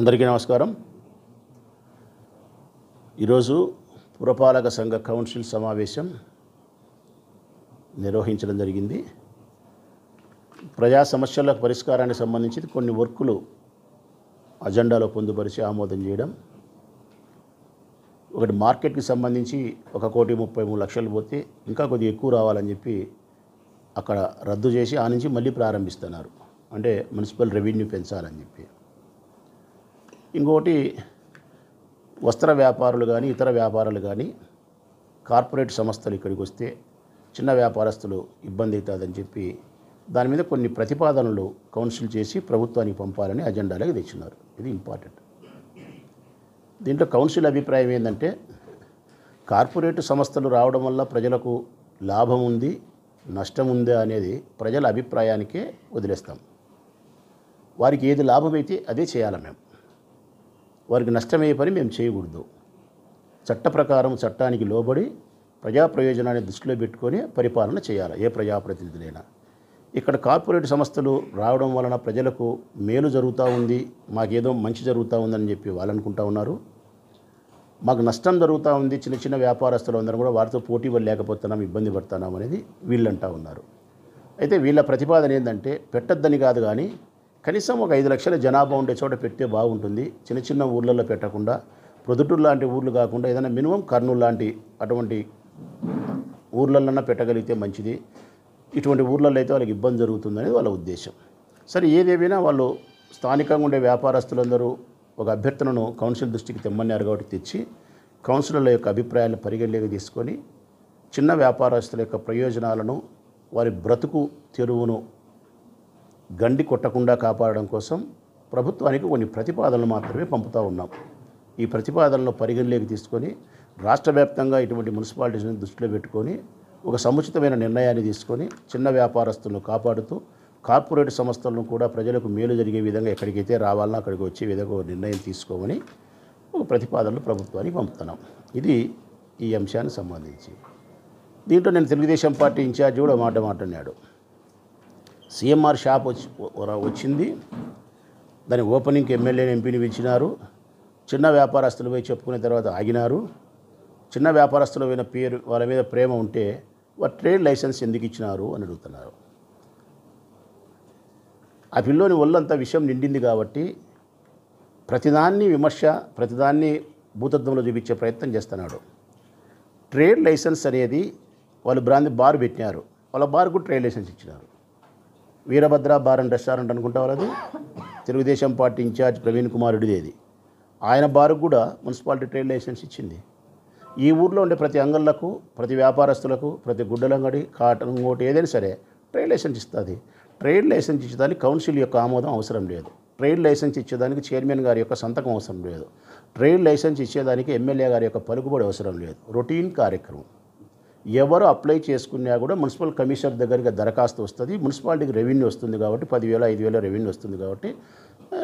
అందరికీ నమస్కారం. ఈరోజు పురపాలక సంఘ కౌన్సిల్ సమావేశం నిర్వహించడం జరిగింది. ప్రజా సమస్యల పరిష్కారానికి సంబంధించి కొన్ని వర్కులు అజెండాలో పొందుపరిచి ఆమోదం చేయడం. ఒకటి మార్కెట్కి సంబంధించి ఒక కోటి ముప్పై మూడు లక్షలు పోతే ఇంకా కొద్దిగా ఎక్కువ రావాలని చెప్పి అక్కడ రద్దు చేసి ఆ నుంచి మళ్ళీ ప్రారంభిస్తున్నారు. అంటే మున్సిపల్ రెవెన్యూ పెంచాలని చెప్పి. ఇంకోటి వస్త్ర వ్యాపారులు కానీ ఇతర వ్యాపారులు కానీ కార్పొరేట్ సంస్థలు ఇక్కడికి వస్తే చిన్న వ్యాపారస్తులు ఇబ్బంది అవుతుందని చెప్పి దాని మీద కొన్ని ప్రతిపాదనలు కౌన్సిల్ చేసి ప్రభుత్వానికి పంపాలని అజెండాలోకి తెచ్చినారు. ఇది ఇంపార్టెంట్. దీంట్లో కౌన్సిల్ అభిప్రాయం ఏంటంటే కార్పొరేట్ సంస్థలు రావడం వల్ల ప్రజలకు లాభం ఉంది నష్టం ఉందా అనేది ప్రజల అభిప్రాయానికే వదిలేస్తాం. వారికి ఏది లాభమైతే అదే చేయాలి మేము. వారికి నష్టమయ్యే పని మేము చేయకూడదు. చట్ట ప్రకారం చట్టానికి లోబడి ప్రజా ప్రయోజనాన్ని దృష్టిలో పెట్టుకొని పరిపాలన చేయాలి ఏ ప్రజాప్రతినిధులైనా. ఇక్కడ కార్పొరేట్ సంస్థలు రావడం వలన ప్రజలకు మేలు జరుగుతూ ఉంది మాకేదో మంచి జరుగుతూ ఉందని చెప్పి వాళ్ళు అనుకుంటా ఉన్నారు. మాకు నష్టం జరుగుతూ ఉంది చిన్న చిన్న వ్యాపారస్తులు అందరం కూడా వారితో పోటీ లేకపోతున్నాం ఇబ్బంది పడుతున్నాం అనేది వీళ్ళంటా ఉన్నారు. అయితే వీళ్ళ ప్రతిపాదన ఏంటంటే పెట్టద్దని కాదు కానీ కనీసం ఒక ఐదు లక్షల జనాభా ఉండే చోట పెడితే బాగుంటుంది. చిన్న చిన్న ఊర్లలో పెట్టకుండా ప్రొద్దుటూరు లాంటి ఊర్లు కాకుండా ఏదైనా మినిమం కర్నూలు లాంటి అటువంటి ఊర్లలోనే పెట్టగలిగితే మంచిది. ఇటువంటి ఊర్లలో అయితే వాళ్ళకి ఇబ్బంది జరుగుతుందనేది వాళ్ళ ఉద్దేశం. సరే ఏదేమైనా వాళ్ళు స్థానికంగా ఉండే వ్యాపారస్తులందరూ ఒక అభ్యర్థనను కౌన్సిల్ దృష్టికి తెమ్మన్నారు కాబట్టి తెచ్చి కౌన్సిలర్ల యొక్క అభిప్రాయాలను పరిగణలోకి తీసుకొని చిన్న వ్యాపారస్తుల యొక్క ప్రయోజనాలను వారి బ్రతుకు తెరువును గండి కొట్టకుండా కాపాడడం కోసం ప్రభుత్వానికి కొన్ని ప్రతిపాదనలు మాత్రమే పంపుతూ ఉన్నాం. ఈ ప్రతిపాదనలు పరిగణలోకి తీసుకొని రాష్ట్ర వ్యాప్తంగా ఇటువంటి మున్సిపాలిటీస్ని దృష్టిలో పెట్టుకొని ఒక సముచితమైన నిర్ణయాన్ని తీసుకొని చిన్న వ్యాపారస్తులను కాపాడుతూ కార్పొరేట్ సంస్థలను కూడా ప్రజలకు మేలు జరిగే విధంగా ఎక్కడికైతే రావాలన్నా అక్కడికి వచ్చే విధంగా ఒక నిర్ణయం తీసుకోమని ఒక ప్రతిపాదనలు ప్రభుత్వానికి పంపుతున్నాం. ఇది ఈ అంశానికి సంబంధించి. దీంట్లో నేను తెలుగుదేశం పార్టీ ఇన్ఛార్జ్ కూడా మాట మాట్లాడాడు సిఎంఆర్ షాప్ వచ్చి వచ్చింది. దాని ఓపెనింగ్కి ఎమ్మెల్యేని ఎంపీని పిలిచినారు. చిన్న వ్యాపారస్తులు పోయి చెప్పుకునే తర్వాత ఆగినారు. చిన్న వ్యాపారస్తుల మీద పేరు వాళ్ళ మీద ప్రేమ ఉంటే వారు ట్రేడ్ లైసెన్స్ ఎందుకు ఇచ్చినారు? అని అడుగుతున్నారు. ఆ పిల్లోని ఒళ్ళంతా విషయం నిండింది కాబట్టి ప్రతిదాన్ని విమర్శ ప్రతిదాన్ని భూతత్వంలో చూపించే ప్రయత్నం చేస్తున్నాడు. ట్రేడ్ లైసెన్స్ అనేది వాళ్ళు బ్రాంది బార్ పెట్టినారు. వాళ్ళ బార్కు ట్రేడ్ లైసెన్స్ ఇచ్చినారు. వీరభద్ర బార్ అండ్ రెస్టారెంట్ అనుకుంటా వాళ్ళది Telugu Desam party in charge Praveen Kumar రెడ్డిదేది. ఆయన బారుకు కూడా మున్సిపాలిటీ ట్రేడ్ లైసెన్స్ ఇచ్చింది. ఈ ఊర్లో ఉండే ప్రతి అంగళ్ళకు ప్రతి వ్యాపారస్తులకు ప్రతి గుడ్డలంగడి కాటన్ ఇంకోటి ఏదైనా సరే ట్రేడ్ లైసెన్స్ ఇస్తుంది. ట్రేడ్ లైసెన్స్ ఇచ్చేదానికి కౌన్సిల్ యొక్క ఆమోదం అవసరం లేదు. ట్రేడ్ లైసెన్స్ ఇచ్చేదానికి చైర్మన్ గారి యొక్క సంతకం అవసరం లేదు. ట్రేడ్ లైసెన్స్ ఇచ్చేదానికి ఎమ్మెల్యే గారి యొక్క పలుకుబడి అవసరం లేదు. రొటీన్ కార్యక్రమం. ఎవరు అప్లై చేసుకున్నా కూడా మున్సిపల్ కమిషనర్ దగ్గరికి దరఖాస్తు వస్తుంది. మున్సిపాలిటీకి రెవెన్యూ వస్తుంది కాబట్టి పదివేల ఐదు వేల రెవెన్యూ వస్తుంది కాబట్టి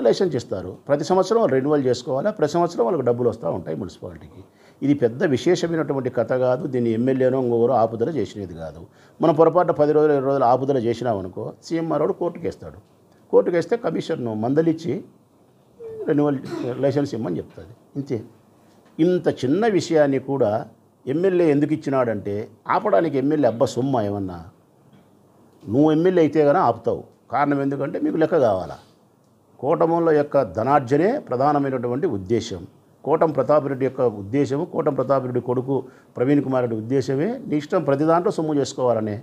లైసెన్స్ ఇస్తారు ప్రతి సంవత్సరం వాళ్ళు రెన్యువల్ చేసుకోవాలి? ప్రతి సంవత్సరం వాళ్ళకి డబ్బులు వస్తూ ఉంటాయి మున్సిపాలిటీకి. ఇది పెద్ద విశేషమైనటువంటి కథ కాదు. దీన్ని ఎమ్మెల్యేనో ఇంకొకరు ఆపుదల చేసినది కాదు. మనం పొరపాటు పది రోజులు ఇరవై రోజులు ఆపుదల చేసినామనుకో సీఎంఆర్ వాడు కోర్టుకు వేస్తాడు కోర్టుకు వేస్తే కమిషన్ను మందలిచ్చి రెన్యువల్ లైసెన్స్ ఇమ్మని చెప్తుంది. ఇంతే. ఇంత చిన్న విషయాన్ని కూడా ఎమ్మెల్యే ఎందుకు ఇచ్చినాడంటే ఆపడానికి ఎమ్మెల్యే అబ్బా సొమ్మ ఏమన్నా? నువ్వు ఎమ్మెల్యే అయితే కానీ ఆపుతావు. కారణం ఎందుకంటే మీకు లెక్క కావాలా? కూటముల యొక్క ధనార్జనే ప్రధానమైనటువంటి ఉద్దేశం. కోటం ప్రతాపరెడ్డి యొక్క ఉద్దేశము కోటం ప్రతాపిరెడ్డి కొడుకు ప్రవీణ్ కుమార్ రెడ్డి ఉద్దేశమే నీ ఇష్టం ప్రతి దాంట్లో సొమ్ము చేసుకోవాలనే.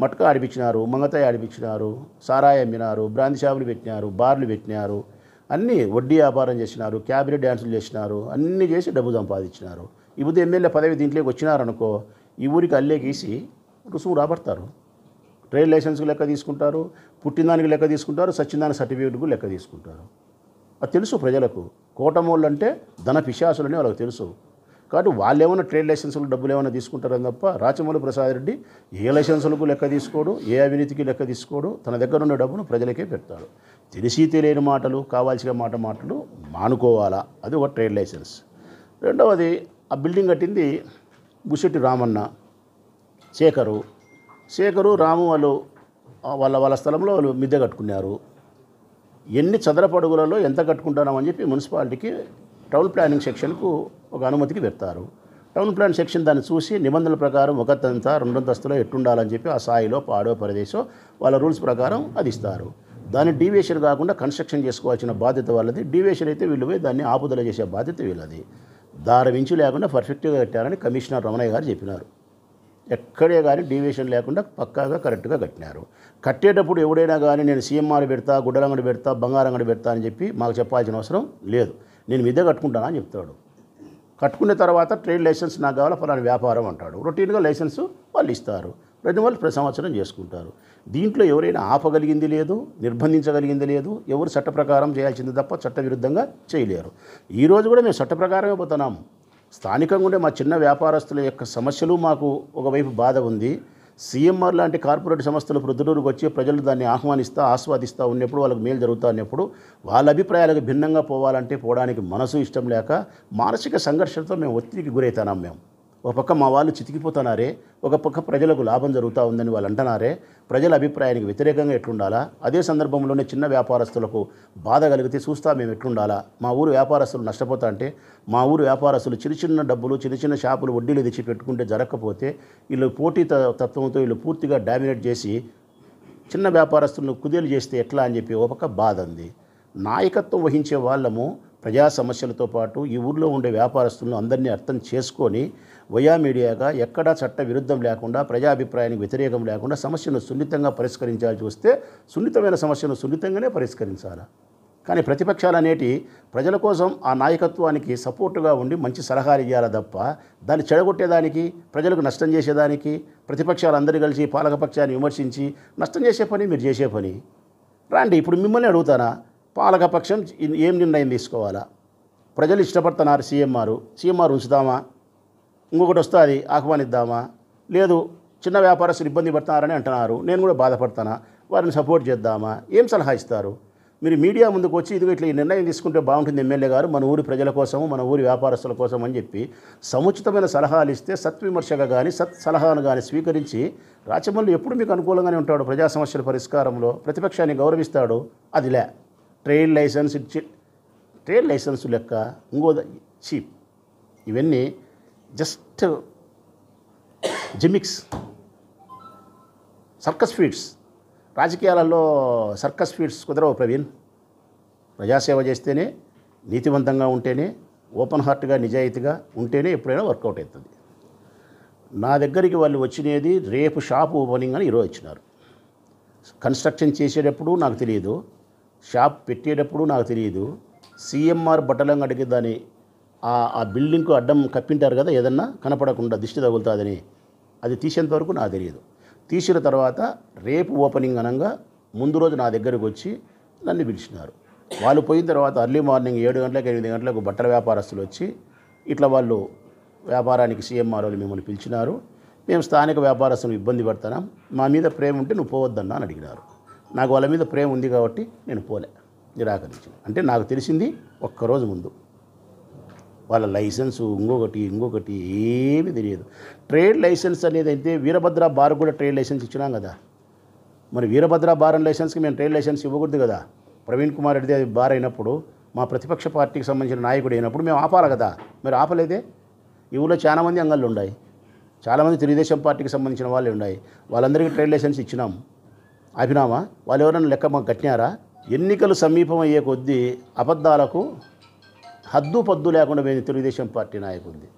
మట్కా ఆడిపించినారు మంగతాయి ఆడిపించినారు సారాయి అమ్మినారు బ్రాంది షాపులు పెట్టినారు బార్లు పెట్టినారు అన్నీ వడ్డీ వ్యాపారం చేసినారు క్యాబినెట్ డ్యాన్సులు చేసినారు అన్నీ చేసి డబ్బు సంపాదించినారు. ఇప్పుడు ఎమ్మెల్యే పదవి దీంట్లోకి వచ్చినారనుకో ఈ ఊరికి అల్లే గీసి రుసుము రాబడతారు. ట్రేడ్ లైసెన్స్కి లెక్క తీసుకుంటారు పుట్టినదానికి లెక్క తీసుకుంటారు సచ్చిందాని సర్టిఫికేట్కు లెక్క తీసుకుంటారు. అది తెలుసు ప్రజలకు. కోటమోళ్ళు అంటే ధన పిశాసులని వాళ్ళకి తెలుసు. కాబట్టి వాళ్ళు ఏమైనా ట్రేడ్ లైసెన్సులు డబ్బులు ఏమైనా తీసుకుంటారని తప్ప రాచమౌళి ప్రసాద్ రెడ్డి ఏ లైసెన్సులకు లెక్క తీసుకోడు ఏ అవినీతికి లెక్క తీసుకోడు తన దగ్గర ఉన్న డబ్బును ప్రజలకే పెడతాడు. తెలిసి తెలియని మాటలు కావాల్సిన మాట మాటలు మానుకోవాలా? అది ఒక ట్రేడ్ లైసెన్స్. రెండవది ఆ బిల్డింగ్ కట్టింది బుషెట్టి రామన్న శేఖరు. శేఖరు రాము వాళ్ళు వాళ్ళ వాళ్ళ స్థలంలో వాళ్ళు మిద్దె కట్టుకున్నారు. ఎన్ని చదరపడుగులలో ఎంత కట్టుకుంటున్నామని చెప్పి మున్సిపాలిటీకి టౌన్ ప్లానింగ్ సెక్షన్కు ఒక అనుమతికి పెడతారు. టౌన్ ప్లాన్ సెక్షన్ దాన్ని చూసి నిబంధనల ప్రకారం ఒకతంత రెండంతస్తులో ఎట్టుండాలని చెప్పి ఆ స్థాయిలో పాడో ప్రదేశం వాళ్ళ రూల్స్ ప్రకారం అది ఇస్తారు. దాన్ని డీవియేషన్ కాకుండా కన్స్ట్రక్షన్ చేసుకోవాల్సిన బాధ్యత వాళ్ళది. డీవియేషన్ అయితే వీళ్ళు పోయి దాన్ని ఆపుదల చేసే బాధ్యత వీళ్ళది. దారి లేకుండా పర్ఫెక్ట్గా కట్టారని కమిషనర్ రమణయ్య గారు చెప్పినారు. ఎక్కడే కానీ డీవియేషన్ లేకుండా పక్కాగా కరెక్ట్గా కట్టినారు. కట్టేటప్పుడు ఎవడైనా కానీ నేను సీఎంఆర్ పెడతా గుడ్డలంగడి పెడతా బంగారంగడి పెడతా అని చెప్పి మాకు చెప్పాల్సిన అవసరం లేదు. నేను మీదే కట్టుకుంటానని చెప్తాడు. కట్టుకున్న తర్వాత ట్రేడ్ లైసెన్స్ నాకు కావాలి ఫలానా వ్యాపారం అంటాడు. రొటీన్గా లైసెన్స్ వాళ్ళు ఇస్తారు. ప్రతి వాళ్ళు ప్రతి సంవత్సరం చేసుకుంటారు. దీంట్లో ఎవరైనా ఆపగలిగింది లేదు నిర్బంధించగలిగింది లేదు ఎవరు చట్ట ప్రకారం చేయాల్సింది తప్ప చట్ట విరుద్ధంగా చేయలేరు. ఈరోజు కూడా మేము చట్ట ప్రకారమే పోతున్నాం. స్థానికంగా ఉండే మా చిన్న వ్యాపారస్తుల యొక్క సమస్యలు మాకు ఒకవైపు బాధ ఉంది. సీఎంఆర్ లాంటి కార్పొరేట్ సంస్థలు ప్రొద్దుటూరుకు వచ్చి ప్రజలు దాన్ని ఆహ్వానిస్తా ఆస్వాదిస్తూ ఉన్నప్పుడు వాళ్ళకి మేలు జరుగుతూ ఉన్నప్పుడు వాళ్ళ అభిప్రాయాలకు భిన్నంగా పోవాలంటే పోవడానికి మనసు ఇష్టం లేక మానసిక సంఘర్షణతో మేము ఒత్తిడికి గురవుతున్నాం మేము. ఒక పక్క మా వాళ్ళు చితికిపోతున్నారే ఒక పక్క ప్రజలకు లాభం జరుగుతూ ఉందని వాళ్ళు అంటున్నారే ప్రజల అభిప్రాయానికి వ్యతిరేకంగా ఎట్లుండాలా? అదే సందర్భంలోనే చిన్న వ్యాపారస్తులకు బాధ కలిగితే చూస్తా మేము ఎట్లుండాలా? మా ఊరు వ్యాపారస్తులు నష్టపోతా అంటే మా ఊరు వ్యాపారస్తులు చిన్న చిన్న డబ్బులు చిన్న చిన్న షాపులు వడ్డీలు తెచ్చి పెట్టుకుంటే జరగకపోతే వీళ్ళు పోటీ త- తత్వంతో వీళ్ళు పూర్తిగా డామినేట్ చేసి చిన్న వ్యాపారస్తులను కుదేలు చేస్తే ఎట్లా అని చెప్పి ఒక పక్క బాధ ఉంది. నాయకత్వం వహించే వాళ్ళము ప్రజా సమస్యలతో పాటు ఈ ఊర్లో ఉండే వ్యాపారస్తులను అందరినీ అర్థం చేసుకొని వయా మీడియాగా ఎక్కడా చట్ట విరుద్ధం లేకుండా ప్రజాభిప్రాయానికి వ్యతిరేకం లేకుండా సమస్యను సున్నితంగా పరిష్కరించాల్సి వస్తే సున్నితమైన సమస్యను సున్నితంగానే పరిష్కరించాలి? కానీ ప్రతిపక్షాలు అనేటి ప్రజల కోసం ఆ నాయకత్వానికి సపోర్టుగా ఉండి మంచి సలహాలు ఇవ్వాలి తప్ప దాన్ని చెడగొట్టేదానికి ప్రజలకు నష్టం చేసేదానికి ప్రతిపక్షాలు అందరూ కలిసి పాలకపక్షాన్ని విమర్శించి నష్టం చేసే పని మీరు చేసే పని? రాండి ఇప్పుడు మిమ్మల్ని అడుగుతానా? పాలకపక్షం ఏం నిర్ణయం తీసుకోవాలా? ప్రజలు ఇష్టపడుతున్నారు సీఎంఆర్ సీఎంఆర్ ఉంచుదామా ఇంకొకటి వస్తుంది ఆహ్వానిద్దామా? లేదు చిన్న వ్యాపారస్తులు ఇబ్బంది పడుతున్నారని అంటున్నారు. నేను కూడా బాధపడతానా వారిని సపోర్ట్ చేద్దామా? ఏం సలహా ఇస్తారు? మీరు మీడియా ముందుకు వచ్చి ఇదిగో ఇట్లా ఈ నిర్ణయం తీసుకుంటే బాగుంటుంది ఎమ్మెల్యే గారు మన ఊరి ప్రజల కోసము మన ఊరి వ్యాపారస్తుల కోసం అని చెప్పి సముచితమైన సలహాలు ఇస్తే సత్విమర్శగా కానీ సత్ సలహాను కానీ స్వీకరించి రాచమల్లి ఎప్పుడు మీకు అనుకూలంగానే ఉంటాడు ప్రజా సమస్యల పరిష్కారంలో? ప్రతిపక్షాన్ని గౌరవిస్తాడు? అది లే. ట్రేడ్ లైసెన్స్ ఇచ్చి ట్రేడ్ లైసెన్స్ లెక్క ఇంకో చీప్ ఇవన్నీ జస్ట్ జిమిక్స్ సర్కస్ ఫీడ్స్. రాజకీయాలలో సర్కస్ ఫీడ్స్ కుదరవు ప్రవీణ్. ప్రజాసేవ చేస్తేనే నీతివంతంగా ఉంటేనే ఓపెన్ హార్ట్గా నిజాయితీగా ఉంటేనే ఎప్పుడైనా వర్కౌట్ అవుతుంది. నా దగ్గరికి వాళ్ళు వచ్చినది రేపు షాప్ ఓపెనింగ్ అని ఈరోజు వచ్చినారు కన్స్ట్రక్షన్ చేసేటప్పుడు నాకు తెలియదు. షాప్ పెట్టేటప్పుడు నాకు తెలియదు. సిఎంఆర్ బట్టలంగా అడిగి దాని ఆ ఆ బిల్డింగ్కు అడ్డం కప్పింటారు కదా ఏదన్నా కనపడకుండా దిష్టి తగులుతుందని. అది తీసేంత వరకు నాకు తెలియదు. తీసిన తర్వాత రేపు ఓపెనింగ్ అనగా ముందు రోజు నా దగ్గరకు వచ్చి నన్ను పిలిచినారు. వాళ్ళు పోయిన తర్వాత అర్లీ మార్నింగ్ ఏడు గంటలకు ఎనిమిది గంటలకు బట్టల వ్యాపారస్తులు వచ్చి ఇట్లా వాళ్ళు వ్యాపారానికి సీఎంఆర్ వాళ్ళు మిమ్మల్ని పిలిచినారు. మేము స్థానిక వ్యాపారస్తులు ఇబ్బంది పడుతున్నాం మా మీద ప్రేమ ఉంటే నువ్వు పోవద్దన్నా అని అడిగినారు. నాకు వాళ్ళ మీద ప్రేమ ఉంది కాబట్టి నేను పోలే నిరాకరించింది అంటే నాకు తెలిసింది ఒక్కరోజు ముందు. వాళ్ళ లైసెన్సు ఇంకొకటి ఇంకొకటి ఏమీ తెలియదు. ట్రేడ్ లైసెన్స్ అనేది అయితే వీరభద్ర బార్ కూడా ట్రేడ్ లైసెన్స్ ఇచ్చినాం కదా. మరి వీరభద్ర బార్ లైసెన్స్కి మేము ట్రేడ్ లైసెన్స్ ఇవ్వకూడదు కదా. ప్రవీణ్ కుమార్ రెడ్డి అది బార్ అయినప్పుడు మా ప్రతిపక్ష పార్టీకి సంబంధించిన నాయకుడు అయినప్పుడు మేము ఆపాలి కదా. మీరు ఆపలేదే? ఈ ఊళ్ళో చాలామంది అంగళ్ళు ఉన్నాయి. చాలామంది తెలుగుదేశం పార్టీకి సంబంధించిన వాళ్ళు ఉన్నాయి. వాళ్ళందరికీ ట్రేడ్ లైసెన్స్ ఇచ్చినాం. ఆపినామా వాళ్ళు ఎవరైనా లెక్క మాకు కట్టినారా? ఎన్నికలు సమీపం అయ్యే కొద్దీ అబద్ధాలకు హద్దు పద్దు లేకుండా పోయింది తెలుగుదేశం పార్టీ నాయకుడిది.